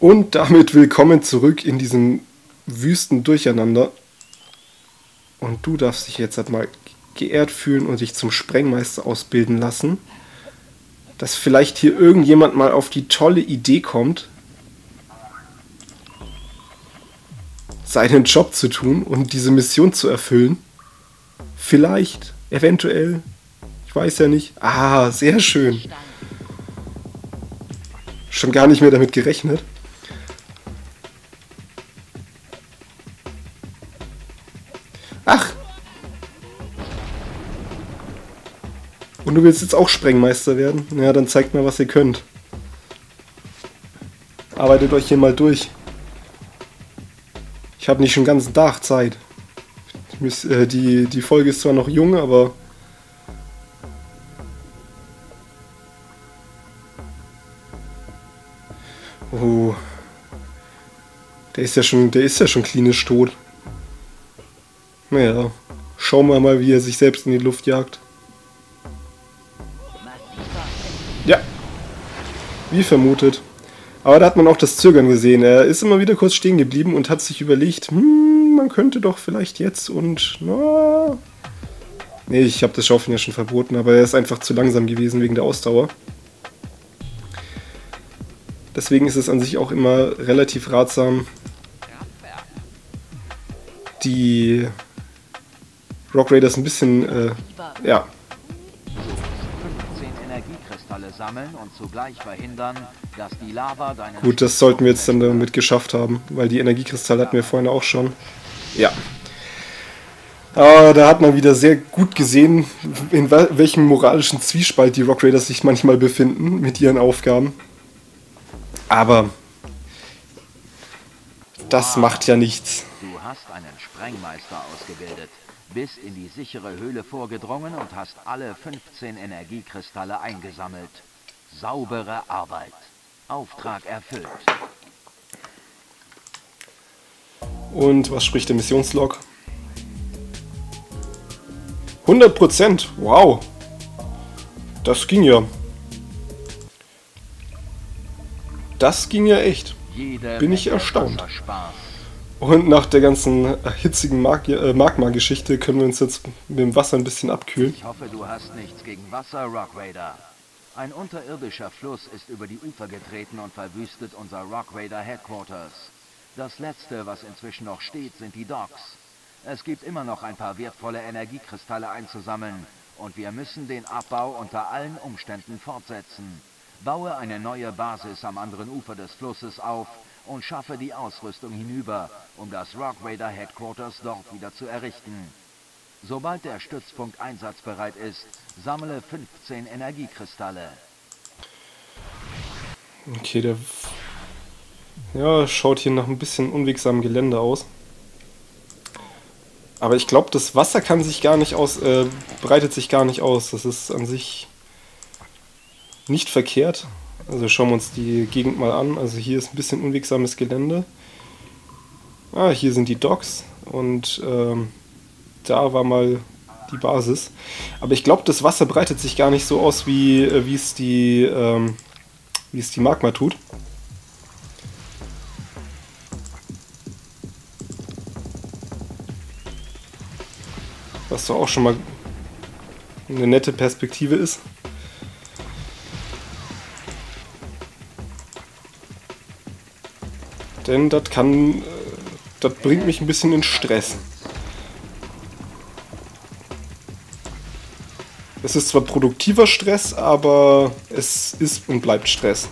Und damit willkommen zurück in diesem wüsten Durcheinander. Und du darfst dich jetzt halt mal geehrt fühlen und dich zum Sprengmeister ausbilden lassen. Dass vielleicht hier irgendjemand mal auf die tolle Idee kommt, seinen Job zu tun und diese Mission zu erfüllen. Vielleicht, eventuell, ich weiß ja nicht. Ah, sehr schön. Schon gar nicht mehr damit gerechnet. Und du willst jetzt auch Sprengmeister werden? Ja, dann zeigt mal, was ihr könnt. Arbeitet euch hier mal durch. Ich habe nicht schon den ganzen Tag Zeit. Äh, die, die Folge ist zwar noch jung, aber... Oh. Der ist ja schon, der ist ja schon klinisch tot. Naja, schauen wir mal, wie er sich selbst in die Luft jagt. Wie vermutet. Aber da hat man auch das Zögern gesehen. Er ist immer wieder kurz stehen geblieben und hat sich überlegt, hm, man könnte doch vielleicht jetzt und na. Nee, ich habe das Schaufeln ja schon verboten, aber er ist einfach zu langsam gewesen wegen der Ausdauer. Deswegen ist es an sich auch immer relativ ratsam, die Rock Raiders ein bisschen, äh, ja. Gut, das sollten wir jetzt dann damit geschafft haben, weil die Energiekristalle hatten wir vorhin auch schon. Ja. Aber da hat man wieder sehr gut gesehen, in welchem moralischen Zwiespalt die Rock Raiders sich manchmal befinden mit ihren Aufgaben. Aber das macht ja nichts. Du hast einen Sprengmeister ausgebildet bis in die sichere Höhle vorgedrungen und hast alle 15 Energiekristalle eingesammelt. Saubere Arbeit. Auftrag erfüllt. Und was spricht der Missionslog? 100%! Wow! Das ging ja. Das ging ja echt. Bin ich erstaunt. Und nach der ganzen hitzigen Mag äh, Magma-Geschichte können wir uns jetzt mit dem Wasser ein bisschen abkühlen. Ich hoffe, du hast nichts gegen Wasser, Rock Raider. Ein unterirdischer Fluss ist über die Ufer getreten und verwüstet unser Rock Raider Headquarters. Das letzte, was inzwischen noch steht, sind die Docks. Es gibt immer noch ein paar wertvolle Energiekristalle einzusammeln und wir müssen den Abbau unter allen Umständen fortsetzen. Baue eine neue Basis am anderen Ufer des Flusses auf und schaffe die Ausrüstung hinüber, um das Rock Raider Headquarters dort wieder zu errichten. Sobald der Stützpunkt einsatzbereit ist, sammle 15 Energiekristalle. Okay, der ja, schaut hier nach ein bisschen unwegsamem Gelände aus. Aber ich glaube, das Wasser kann sich gar nicht aus, äh, breitet sich gar nicht aus. Das ist an sich nicht verkehrt. Also schauen wir uns die Gegend mal an. Also hier ist ein bisschen unwegsames Gelände. Ah, hier sind die Docks und ähm, da war mal die Basis. Aber ich glaube, das Wasser breitet sich gar nicht so aus, wie äh, wie es die ähm, wie es die Magma tut. Was doch auch schon mal eine nette Perspektive ist. Denn das kann. Äh, das bringt mich ein bisschen in Stress. Es ist zwar produktiver Stress, aber es ist und bleibt Stress.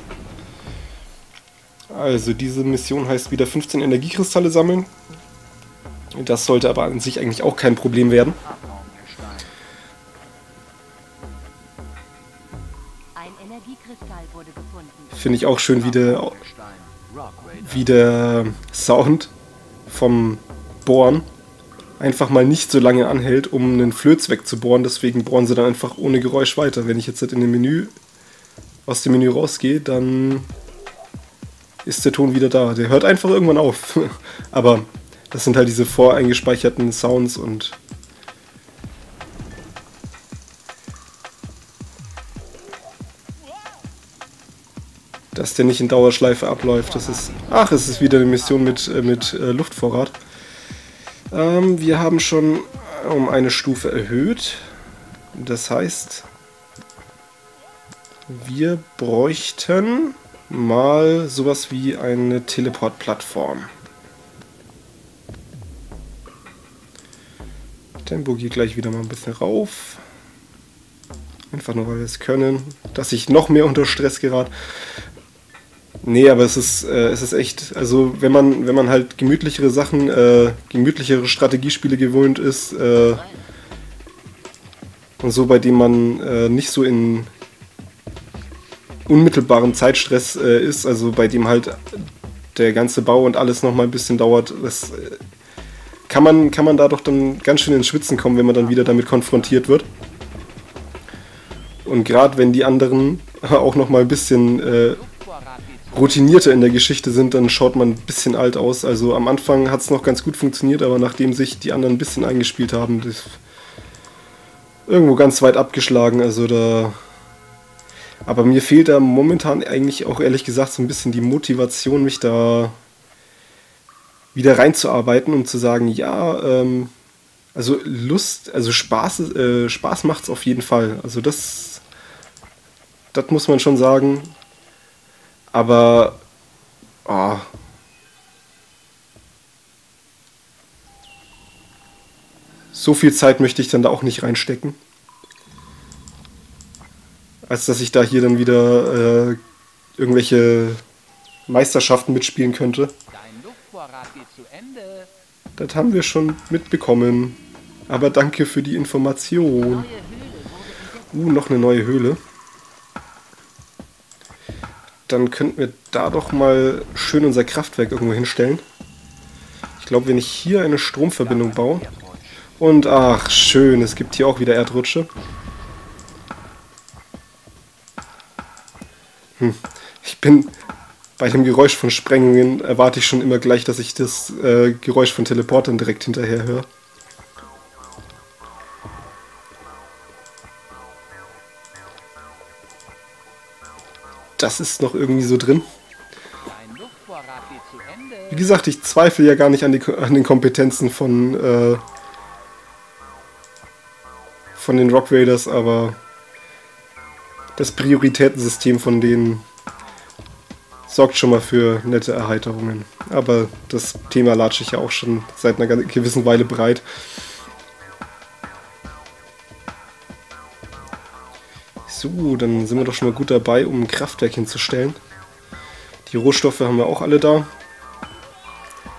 Also diese Mission heißt wieder 15 Energiekristalle sammeln. Das sollte aber an sich eigentlich auch kein Problem werden. Finde ich auch schön, wie der wie der Sound vom Bohren einfach mal nicht so lange anhält, um einen Flöz wegzubohren. Deswegen bohren sie dann einfach ohne Geräusch weiter. Wenn ich jetzt halt in dem Menü aus dem Menü rausgehe, dann ist der Ton wieder da. Der hört einfach irgendwann auf. Aber das sind halt diese voreingespeicherten Sounds und dass der nicht in Dauerschleife abläuft. Das ist. Ach, es ist wieder eine Mission mit, äh, mit äh, Luftvorrat. Ähm, wir haben schon um eine Stufe erhöht. Das heißt, wir bräuchten mal sowas wie eine Teleport-Plattform. Tempo geht gleich wieder mal ein bisschen rauf. Einfach nur, weil wir es können. Dass ich noch mehr unter Stress gerate. Nee, aber es ist, äh, es ist echt, also wenn man, wenn man halt gemütlichere Sachen, äh, gemütlichere Strategiespiele gewohnt ist, äh, und so, bei dem man äh, nicht so in unmittelbaren Zeitstress äh, ist, also bei dem halt der ganze Bau und alles nochmal ein bisschen dauert, das äh, kann man, kann man da doch dann ganz schön ins Schwitzen kommen, wenn man dann wieder damit konfrontiert wird. Und gerade wenn die anderen auch nochmal ein bisschen routinierter in der Geschichte sind, dann schaut man ein bisschen alt aus. Also am Anfang hat es noch ganz gut funktioniert, aber nachdem sich die anderen ein bisschen eingespielt haben, das irgendwo ganz weit abgeschlagen. Also da. Aber mir fehlt da momentan eigentlich auch ehrlich gesagt so ein bisschen die Motivation, mich da wieder reinzuarbeiten, um zu sagen, ja, ähm, also Lust, also Spaß, äh, Spaß macht es auf jeden Fall. Also das, das muss man schon sagen. Aber oh, so viel Zeit möchte ich dann da auch nicht reinstecken. Als dass ich da hier dann wieder äh, irgendwelche Meisterschaften mitspielen könnte. Das haben wir schon mitbekommen. Aber danke für die Information. Uh, noch eine neue Höhle. Dann könnten wir da doch mal schön unser Kraftwerk irgendwo hinstellen. Ich glaube, wenn ich hier eine Stromverbindung baue, und ach, schön, es gibt hier auch wieder Erdrutsche. Hm. Ich bin bei dem Geräusch von Sprengungen erwarte ich schon immer gleich, dass ich das äh, Geräusch von Teleportern direkt hinterher höre. Das ist noch irgendwie so drin. Wie gesagt, ich zweifle ja gar nicht an, die, an den Kompetenzen von äh, von den Rock Raiders, aber das Prioritätensystem von denen sorgt schon mal für nette Erheiterungen. Aber das Thema latsche ich ja auch schon seit einer gewissen Weile breit. So, dann sind wir doch schon mal gut dabei, um ein Kraftwerk hinzustellen. Die Rohstoffe haben wir auch alle da.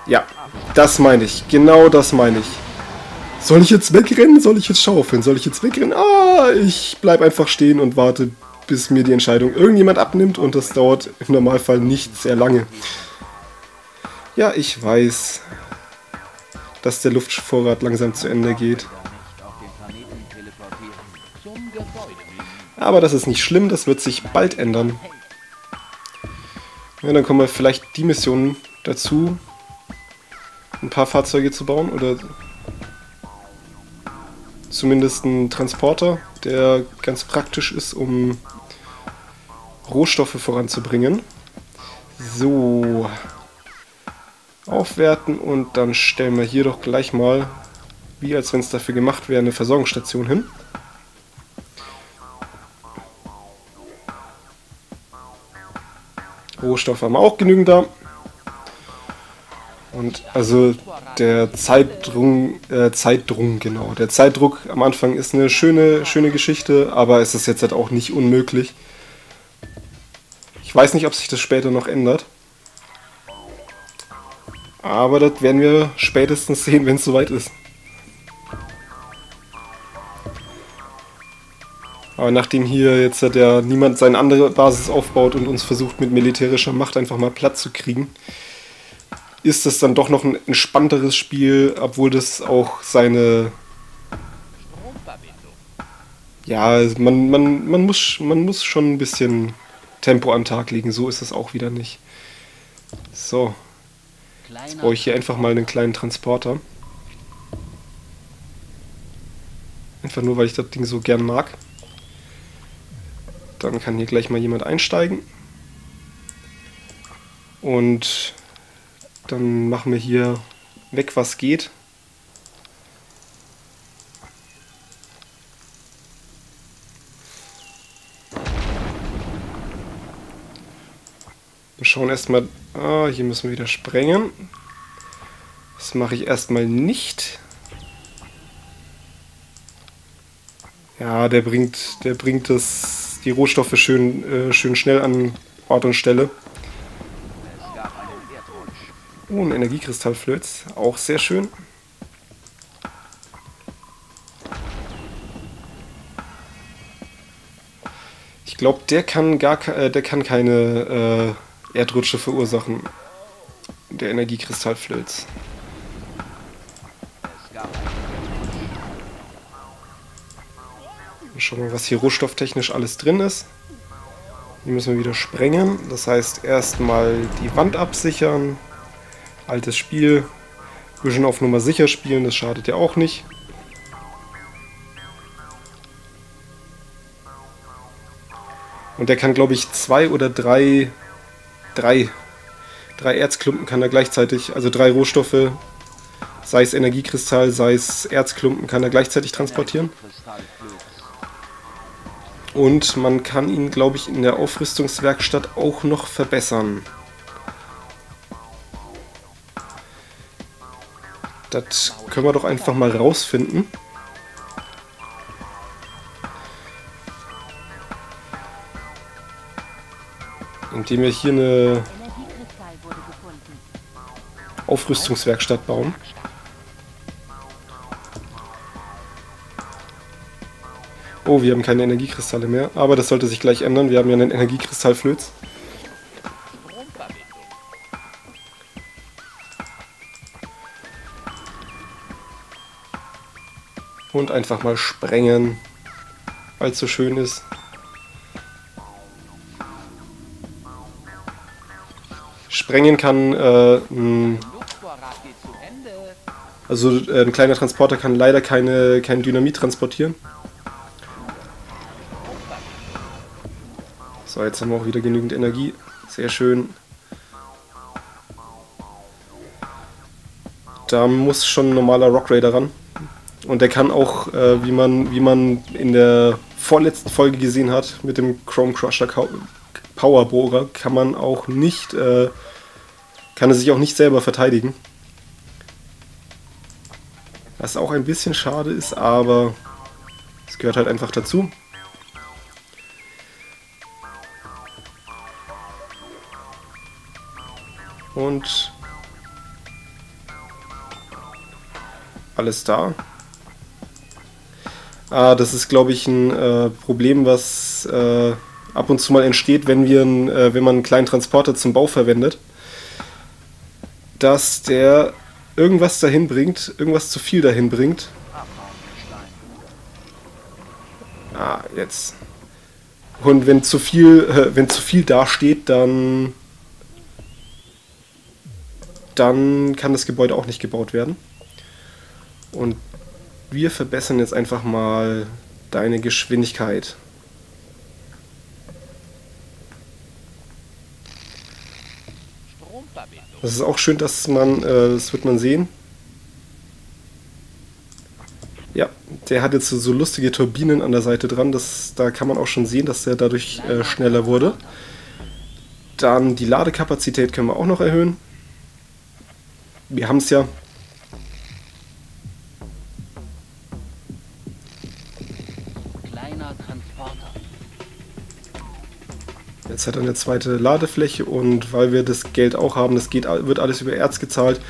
Ja, das meine ich. Genau das meine ich. Soll ich jetzt wegrennen? Soll ich jetzt schaufeln? Soll ich jetzt wegrennen? Ah, ich bleib einfach stehen und warte, bis mir die Entscheidung irgendjemand abnimmt und das dauert im Normalfall nicht sehr lange. Ja, ich weiß, dass der Luftvorrat langsam zu Ende geht. Aber das ist nicht schlimm, das wird sich bald ändern. Ja, dann kommen wir vielleicht die Mission dazu, ein paar Fahrzeuge zu bauen oder zumindest ein Transporter, der ganz praktisch ist, um Rohstoffe voranzubringen. So. Aufwerten und dann stellen wir hier doch gleich mal, wie als wenn es dafür gemacht wäre, eine Versorgungsstation hin. Rohstoffe haben wir auch genügend da. Und also der Zeitdruck, äh, Zeitdruck, genau. Der Zeitdruck am Anfang ist eine schöne, schöne Geschichte, aber es ist jetzt halt auch nicht unmöglich. Ich weiß nicht, ob sich das später noch ändert. Aber das werden wir spätestens sehen, wenn es soweit ist. Aber nachdem hier jetzt der niemand seine andere Basis aufbaut und uns versucht mit militärischer Macht einfach mal Platz zu kriegen, ist es dann doch noch ein entspannteres Spiel, obwohl das auch seine. Ja, man, man, man, muss, man muss schon ein bisschen Tempo am Tag legen, so ist es auch wieder nicht. So. Jetzt brauche ich hier einfach mal einen kleinen Transporter. Einfach nur, weil ich das Ding so gern mag. Dann kann hier gleich mal jemand einsteigen. Und dann machen wir hier weg, was geht. Wir schauen erstmal. Ah, hier müssen wir wieder sprengen. Das mache ich erstmal nicht. Ja, der bringt, der bringt das, die Rohstoffe schön, äh, schön schnell an Ort und Stelle. Oh, ein Energiekristallflöz. Auch sehr schön. Ich glaube, der kann gar äh, der kann keine äh, Erdrutsche verursachen. Der Energiekristallflöz. Schauen wir mal, was hier rohstofftechnisch alles drin ist. Hier müssen wir wieder sprengen. Das heißt, erstmal die Wand absichern. Altes Spiel. Bisschen auf Nummer sicher spielen, das schadet ja auch nicht. Und der kann, glaube ich, zwei oder drei, drei, drei Erzklumpen kann er gleichzeitig, also drei Rohstoffe, sei es Energiekristall, sei es Erzklumpen, kann er gleichzeitig transportieren. Und man kann ihn, glaube ich, in der Aufrüstungswerkstatt auch noch verbessern. Das können wir doch einfach mal rausfinden. Indem wir hier eine Aufrüstungswerkstatt bauen. Oh, wir haben keine Energiekristalle mehr. Aber das sollte sich gleich ändern. Wir haben ja einen Energiekristallflöz. Und einfach mal sprengen, weil es so schön ist. Sprengen kann äh, also äh, ein kleiner Transporter kann leider keine, kein Dynamit transportieren. So, jetzt haben wir auch wieder genügend Energie. Sehr schön. Da muss schon ein normaler Rock Raider ran. Und der kann auch, äh, wie, man, wie man in der vorletzten Folge gesehen hat, mit dem Chrome Crusher Powerbohrer, kann man auch nicht, äh, kann er sich auch nicht selber verteidigen. Was auch ein bisschen schade ist, aber es gehört halt einfach dazu. Und alles da. Ah, das ist, glaube ich, ein äh, Problem, was äh, ab und zu mal entsteht, wenn, wir ein, äh, wenn man einen kleinen Transporter zum Bau verwendet. Dass der irgendwas dahin bringt, irgendwas zu viel dahin bringt. Ah, jetzt. Und wenn zu viel, wenn zu viel dasteht, dann dann kann das Gebäude auch nicht gebaut werden. Und wir verbessern jetzt einfach mal deine Geschwindigkeit. Das ist auch schön, dass man, äh, das wird man sehen. Ja, der hat jetzt so lustige Turbinen an der Seite dran. Das, da kann man auch schon sehen, dass der dadurch äh, schneller wurde. Dann die Ladekapazität können wir auch noch erhöhen wir haben es ja. Kleiner Transporter. Jetzt hat er eine zweite Ladefläche und weil wir das Geld auch haben, das geht, wird alles über Erz gezahlt,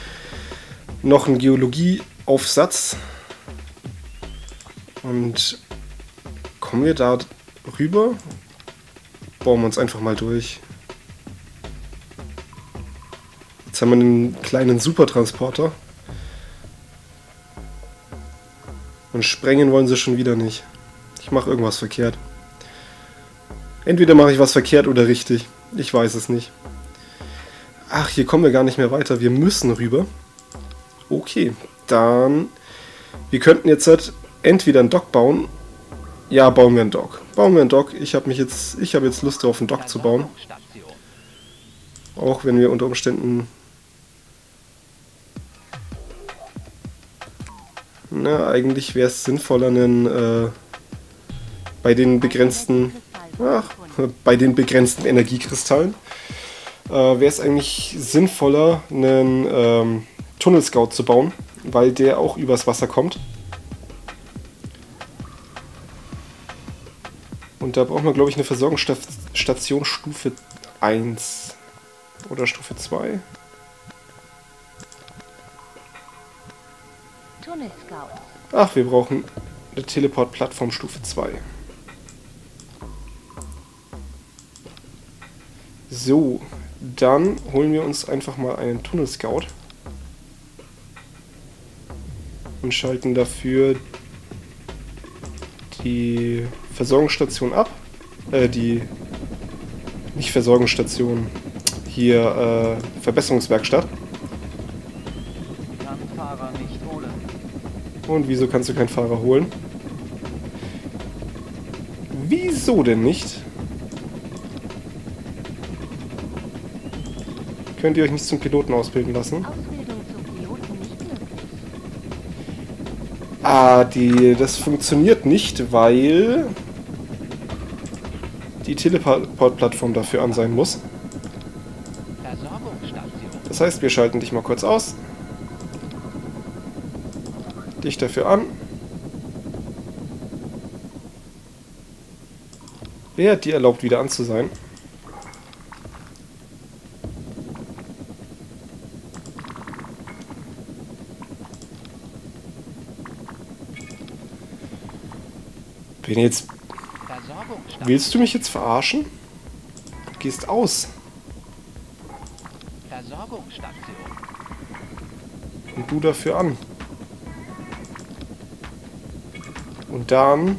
noch ein Geologieaufsatz. Und kommen wir da rüber? Bauen wir uns einfach mal durch. Jetzt haben wir einen kleinen Supertransporter. Und sprengen wollen sie schon wieder nicht. Ich mache irgendwas verkehrt. Entweder mache ich was verkehrt oder richtig. Ich weiß es nicht. Ach, hier kommen wir gar nicht mehr weiter. Wir müssen rüber. Okay, dann... Wir könnten jetzt halt entweder einen Dock bauen. Ja, bauen wir einen Dock. Bauen wir einen Dock. Ich habe jetzt, ich jetzt Lust darauf, einen Dock zu bauen. Auch wenn wir unter Umständen... Na, eigentlich wäre es sinnvoller, einen... Äh, bei den begrenzten... Ach, bei den begrenzten Energiekristallen äh, wäre es eigentlich sinnvoller, einen ähm, Tunnel Scout zu bauen, weil der auch übers Wasser kommt. Und da braucht man, glaube ich, eine Versorgungsstation Stufe 1 oder Stufe 2. Ach, wir brauchen eine Teleport-Plattform Stufe 2. So, dann holen wir uns einfach mal einen Tunnel Scout und schalten dafür die Versorgungsstation ab. Äh, die nicht Versorgungsstation, hier äh, Verbesserungswerkstatt. Kann Fahrer nicht. Und wieso kannst du keinen Fahrer holen? Wieso denn nicht? Könnt ihr euch nicht zum Piloten ausbilden lassen? Ah, die, das funktioniert nicht, weil die Teleport-Plattform dafür an sein muss. Das heißt, wir schalten dich mal kurz aus. Dich dafür an. Wer hat dir erlaubt, wieder an zu sein? Bin jetzt. Willst du mich jetzt verarschen? Du gehst aus. Versorgungsstation. Und du dafür an. Und dann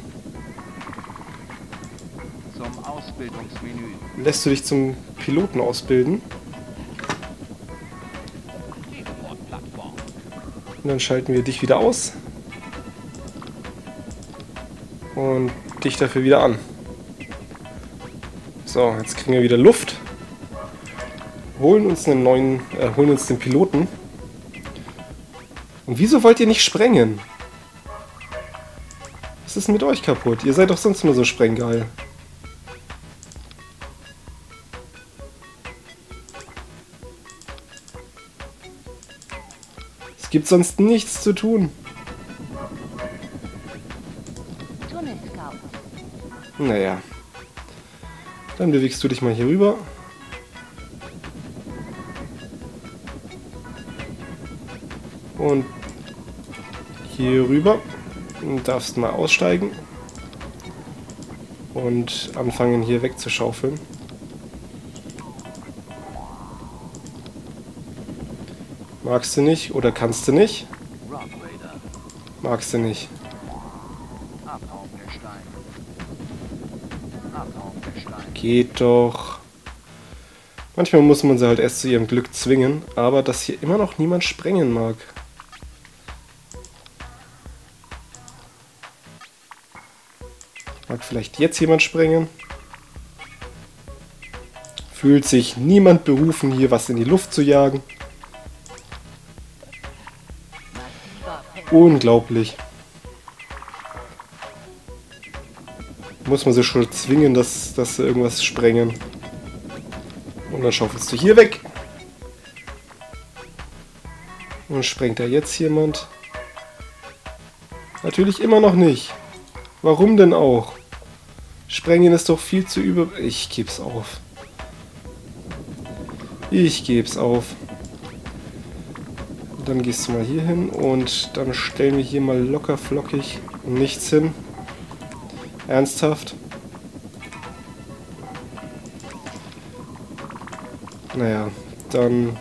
lässt du dich zum Piloten ausbilden. Und dann schalten wir dich wieder aus. Und dich dafür wieder an. So, jetzt kriegen wir wieder Luft. Holen uns einen neuen, äh, holen uns den Piloten. Und wieso wollt ihr nicht sprengen? Ist mit euch kaputt? Ihr seid doch sonst nur so sprenggeil. Es gibt sonst nichts zu tun. Naja. Dann bewegst du dich mal hier rüber. Und hier rüber. Darfst mal aussteigen. Und anfangen hier wegzuschaufeln. Magst du nicht oder kannst du nicht? Magst du nicht. Geht doch. Manchmal muss man sie halt erst zu ihrem Glück zwingen, aber dass hier immer noch niemand sprengen mag. Mag vielleicht jetzt jemand sprengen? Fühlt sich niemand berufen, hier was in die Luft zu jagen? Unglaublich. Muss man sie schon zwingen, dass, dass sie irgendwas sprengen. Und dann schaufelst du hier weg. Und sprengt da jetzt jemand? Natürlich immer noch nicht. Warum denn auch? Sprengen ist doch viel zu über... Ich geb's auf. Ich geb's auf. Dann gehst du mal hier hin und dann stellen wir hier mal locker flockig nichts hin. Ernsthaft? Naja, dann...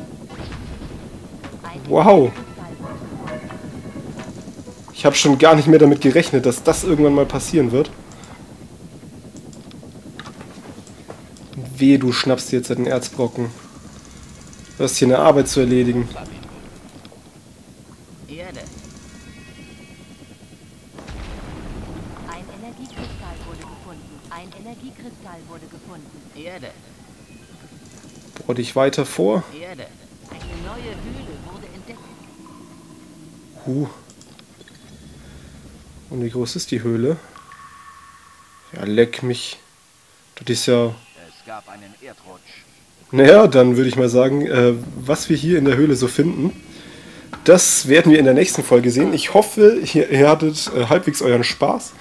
Wow. Ich habe schon gar nicht mehr damit gerechnet, dass das irgendwann mal passieren wird. Wehe, du schnappst dir jetzt den Erzbrocken. Du hast hier eine Arbeit zu erledigen. Erde. Ein Energiekristall wurde gefunden. Ein Energiekristall wurde gefunden. Erde. trau dich weiter vor. Erde. Eine neue Höhle wurde entdeckt. Huh. Und wie groß ist die Höhle? Ja, leck mich. Das ist ja... Gab einen Erdrutsch. Naja, dann würde ich mal sagen, äh, was wir hier in der Höhle so finden, das werden wir in der nächsten Folge sehen. Ich hoffe, ihr, ihr hattet äh, halbwegs euren Spaß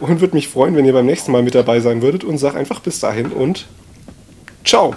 und würde mich freuen, wenn ihr beim nächsten Mal mit dabei sein würdet und sag einfach bis dahin und ciao.